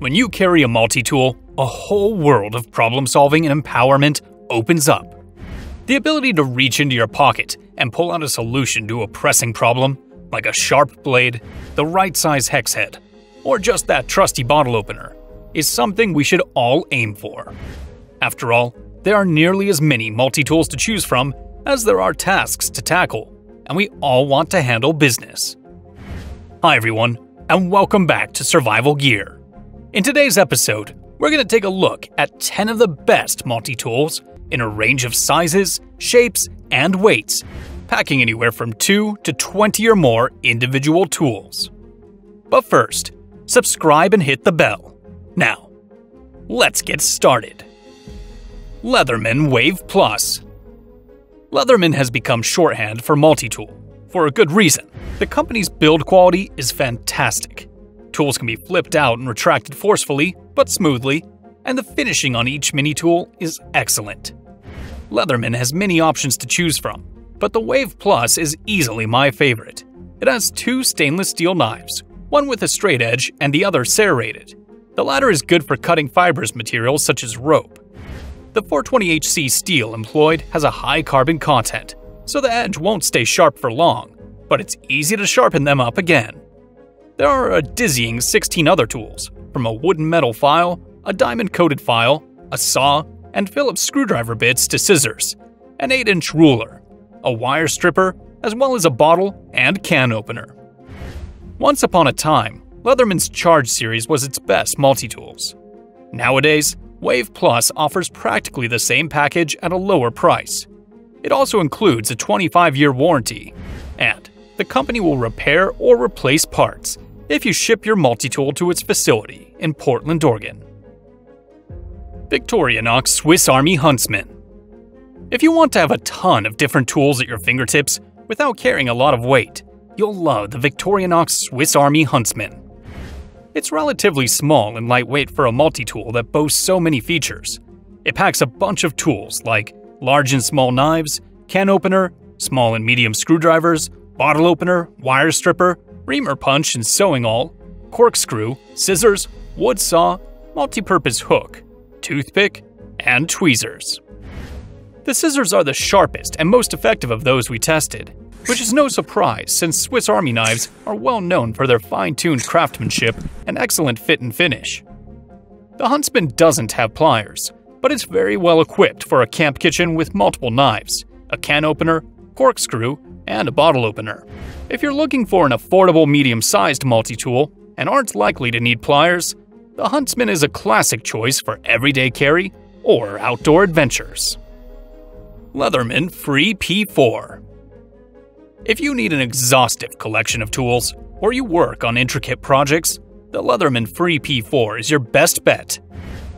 When you carry a multi-tool, a whole world of problem solving and empowerment opens up. The ability to reach into your pocket and pull out a solution to a pressing problem, like a sharp blade, the right size hex head, or just that trusty bottle opener, is something we should all aim for. After all, there are nearly as many multi tools to choose from as there are tasks to tackle, and we all want to handle business. Hi, everyone, and welcome back to Survival Gear. In today's episode, we're going to take a look at 10 of the best multi tools in a range of sizes, shapes, and weights, packing anywhere from 2 to 20 or more individual tools. But first, subscribe and hit the bell. Now, let's get started. Leatherman Wave Plus. Leatherman has become shorthand for multi tool, for a good reason. The company's build quality is fantastic Tools can be flipped out and retracted forcefully, but smoothly, and the finishing on each mini tool is excellent. Leatherman has many options to choose from, but the Wave Plus is easily my favorite. It has two stainless steel knives, one with a straight edge and the other serrated. The latter is good for cutting fibrous materials such as rope. The 420HC steel employed has a high carbon content, so the edge won't stay sharp for long, but it's easy to sharpen them up again. There are a dizzying 16 other tools, from a wooden metal file, a diamond coated file, a saw, and Phillips screwdriver bits to scissors, an 8 inch ruler, a wire stripper, as well as a bottle and can opener. Once upon a time, Leatherman's Charge series was its best multi tools. Nowadays, Wave Plus offers practically the same package at a lower price. It also includes a 25 year warranty, and the company will repair or replace parts if you ship your multi-tool to its facility in Portland, Oregon. Victorinox Swiss Army Huntsman If you want to have a ton of different tools at your fingertips without carrying a lot of weight, you'll love the Victorinox Swiss Army Huntsman. It's relatively small and lightweight for a multi-tool that boasts so many features. It packs a bunch of tools like large and small knives, can opener, small and medium screwdrivers, bottle opener, wire stripper, reamer punch and sewing awl, corkscrew, scissors, wood saw, multi-purpose hook, toothpick, and tweezers. The scissors are the sharpest and most effective of those we tested, which is no surprise since Swiss Army knives are well known for their fine-tuned craftsmanship and excellent fit and finish. The Huntsman doesn't have pliers, but it's very well equipped for a camp kitchen with multiple knives, a can opener, corkscrew, and a bottle opener. If you're looking for an affordable medium-sized multi-tool and aren't likely to need pliers, the Huntsman is a classic choice for everyday carry or outdoor adventures. Leatherman Free P4 If you need an exhaustive collection of tools, or you work on intricate projects, the Leatherman Free P4 is your best bet.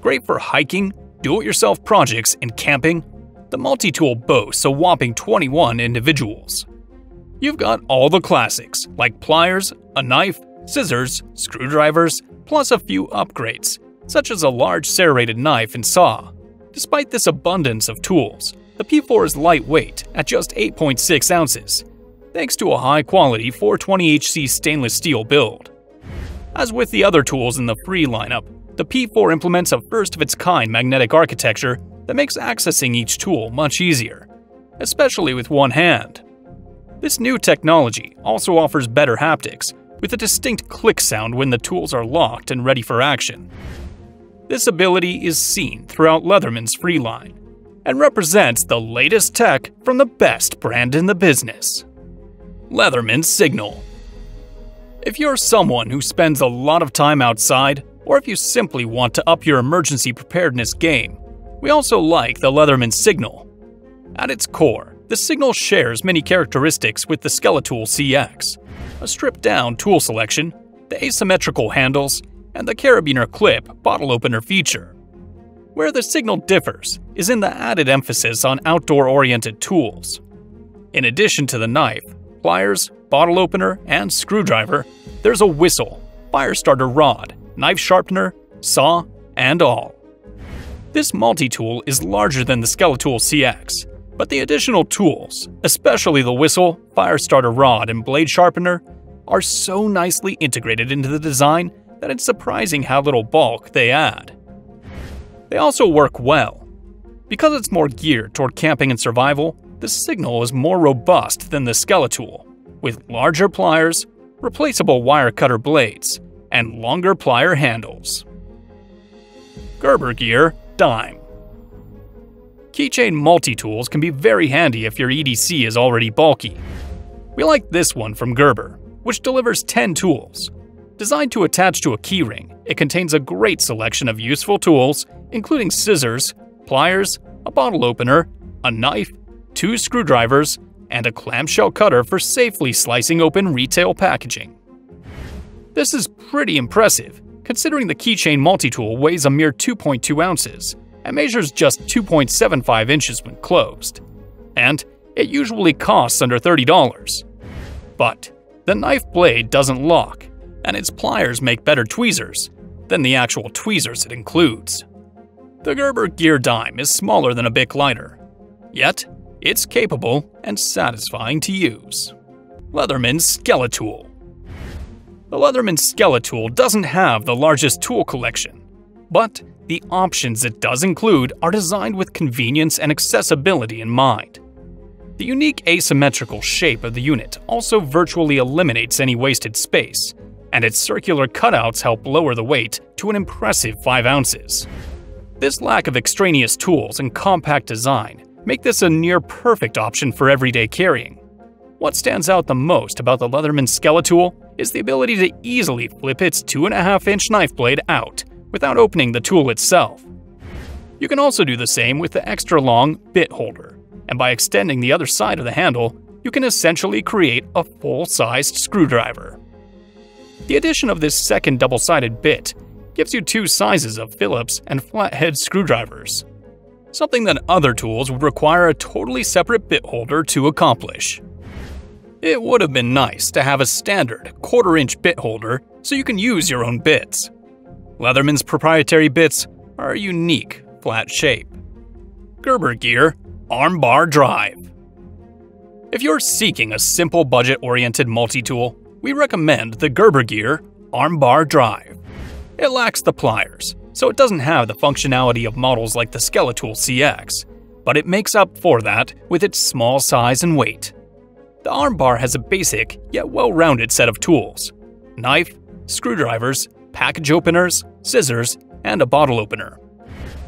Great for hiking, do-it-yourself projects, and camping, the multi-tool boasts a whopping 21 individuals. You've got all the classics, like pliers, a knife, scissors, screwdrivers, plus a few upgrades, such as a large serrated knife and saw. Despite this abundance of tools, the P4 is lightweight at just 8.6 ounces, thanks to a high-quality 420HC stainless steel build. As with the other tools in the free lineup, the P4 implements a first-of-its-kind magnetic architecture that makes accessing each tool much easier, especially with one hand. This new technology also offers better haptics, with a distinct click sound when the tools are locked and ready for action. This ability is seen throughout Leatherman's free line, and represents the latest tech from the best brand in the business. Leatherman Signal If you're someone who spends a lot of time outside, or if you simply want to up your emergency preparedness game, we also like the Leatherman Signal. At its core, the Signal shares many characteristics with the Skeletool CX, a stripped-down tool selection, the asymmetrical handles, and the carabiner clip bottle opener feature. Where the Signal differs is in the added emphasis on outdoor-oriented tools. In addition to the knife, pliers, bottle opener, and screwdriver, there's a whistle, fire starter rod, knife sharpener, saw, and awl. This multi-tool is larger than the Skeletool CX, but the additional tools, especially the whistle, fire starter rod, and blade sharpener, are so nicely integrated into the design that it's surprising how little bulk they add. They also work well. Because it's more geared toward camping and survival, the signal is more robust than the Skeletool, with larger pliers, replaceable wire cutter blades, and longer plier handles. Gerber Gear Dime Keychain multi-tools can be very handy if your EDC is already bulky. We like this one from Gerber, which delivers 10 tools. Designed to attach to a keyring, it contains a great selection of useful tools, including scissors, pliers, a bottle opener, a knife, two screwdrivers, and a clamshell cutter for safely slicing open retail packaging. This is pretty impressive, considering the keychain multi-tool weighs a mere 2.2 ounces and measures just 2.75 inches when closed. And it usually costs under $30. But the knife blade doesn't lock, and its pliers make better tweezers than the actual tweezers it includes. The Gerber Gear Dime is smaller than a Bic lighter, yet it's capable and satisfying to use. Leatherman Skeletool The Leatherman Skeletool doesn't have the largest tool collection, but the options it does include are designed with convenience and accessibility in mind. The unique asymmetrical shape of the unit also virtually eliminates any wasted space, and its circular cutouts help lower the weight to an impressive 5 ounces. This lack of extraneous tools and compact design make this a near perfect option for everyday carrying. What stands out the most about the Leatherman Skeletool is the ability to easily flip its 2.5 inch knife blade out without opening the tool itself. You can also do the same with the extra long bit holder and by extending the other side of the handle, you can essentially create a full-sized screwdriver. The addition of this second double-sided bit gives you two sizes of Phillips and flathead screwdrivers, something that other tools would require a totally separate bit holder to accomplish. It would have been nice to have a standard quarter-inch bit holder so you can use your own bits. Leatherman's proprietary bits are a unique, flat shape. Gerber gear Armbar Drive. If you're seeking a simple budget-oriented multi-tool, we recommend the Gerber Gear Armbar Drive. It lacks the pliers, so it doesn't have the functionality of models like the Skeletool CX, but it makes up for that with its small size and weight. The armbar has a basic yet well-rounded set of tools. Knife, screwdrivers, package openers, scissors, and a bottle opener.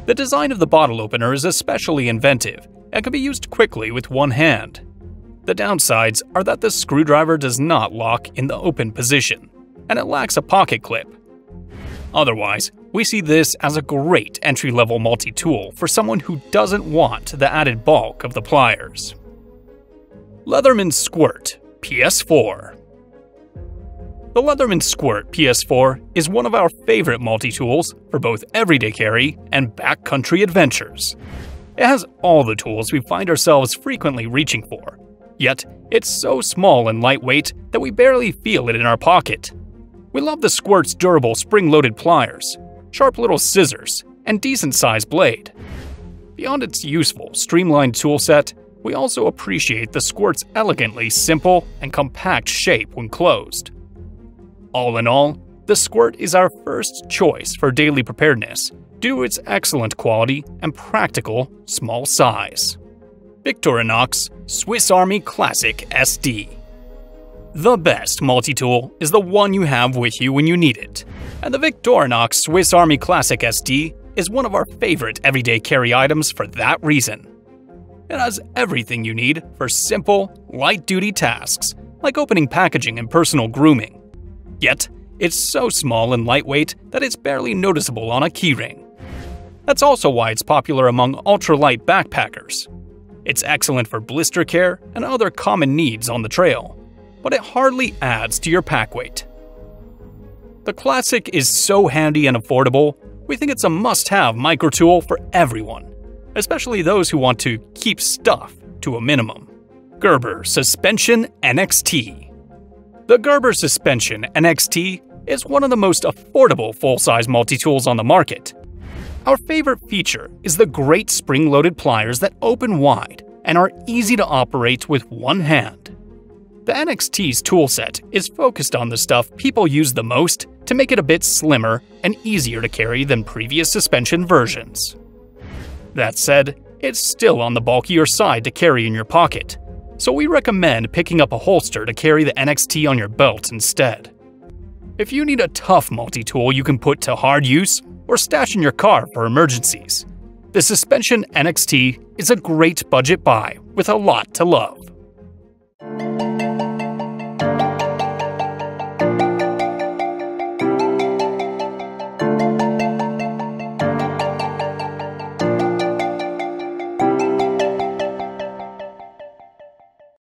The design of the bottle opener is especially inventive and can be used quickly with one hand. The downsides are that the screwdriver does not lock in the open position, and it lacks a pocket clip. Otherwise, we see this as a great entry-level multi-tool for someone who doesn't want the added bulk of the pliers. Leatherman Squirt PS4 The Leatherman Squirt PS4 is one of our favorite multi-tools for both everyday carry and backcountry adventures. It has all the tools we find ourselves frequently reaching for. Yet, it's so small and lightweight that we barely feel it in our pocket. We love the Squirt's durable spring-loaded pliers, sharp little scissors, and decent-sized blade. Beyond its useful, streamlined toolset, we also appreciate the Squirt's elegantly simple and compact shape when closed. All in all, the Squirt is our first choice for daily preparedness, due to its excellent quality and practical small size. Victorinox Swiss Army Classic SD The best multi-tool is the one you have with you when you need it, and the Victorinox Swiss Army Classic SD is one of our favorite everyday carry items for that reason. It has everything you need for simple, light-duty tasks, like opening packaging and personal grooming. Yet, it's so small and lightweight that it's barely noticeable on a keyring. That's also why it's popular among ultralight backpackers. It's excellent for blister care and other common needs on the trail, but it hardly adds to your pack weight. The Classic is so handy and affordable, we think it's a must-have microtool for everyone, especially those who want to keep stuff to a minimum. Gerber Suspension NXT The Gerber Suspension NXT is one of the most affordable full-size multi-tools on the market, our favorite feature is the great spring-loaded pliers that open wide and are easy to operate with one hand. The NXT's toolset is focused on the stuff people use the most to make it a bit slimmer and easier to carry than previous suspension versions. That said, it's still on the bulkier side to carry in your pocket, so we recommend picking up a holster to carry the NXT on your belt instead. If you need a tough multi-tool you can put to hard use or stash in your car for emergencies, the Suspension NXT is a great budget buy with a lot to love.